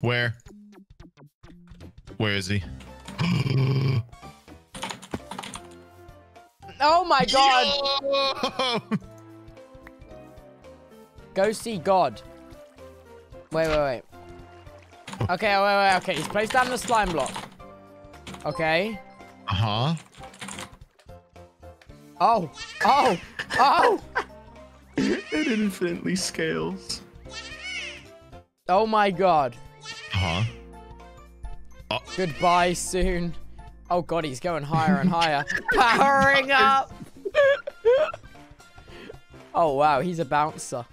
Where? Where is he? Oh my god! Yo! Go see God. Wait, wait, wait. Okay, wait, wait, okay. He's placed down the slime block. Okay. Uh-huh. Oh, oh, oh! It infinitely scales. Oh my god. Uh-huh. Goodbye soon. Oh god, he's going higher and higher. Powering up! oh wow, he's a bouncer.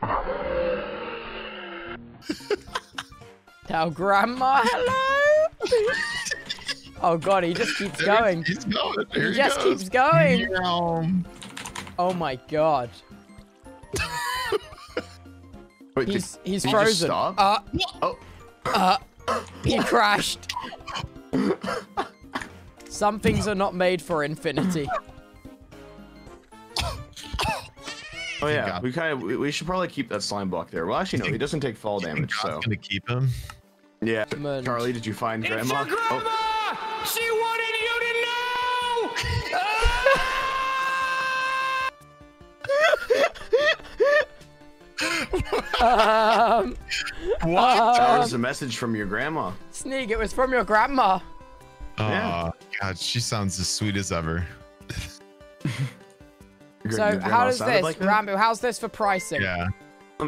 Tell grandma hello! oh god, he just keeps going. He's going. Here He just goes. keeps going. Oh my god. Wait, did- He's he's did he just frozen. stop? Uh, oh, uh, he crashed. Some things are not made for infinity. oh yeah. got- We kind of we, we should probably keep that slime block there. Well, actually, no, he doesn't take fall damage. God's So gonna keep him. yeah. Charlie, did you find grandma? Oh, She wanted Um, What? that um, was a message from your grandma. Sneak, it was from your grandma. Oh, God, she sounds as sweet as ever. So your how does this, like? Ranboo? How's this for pricing? Yeah.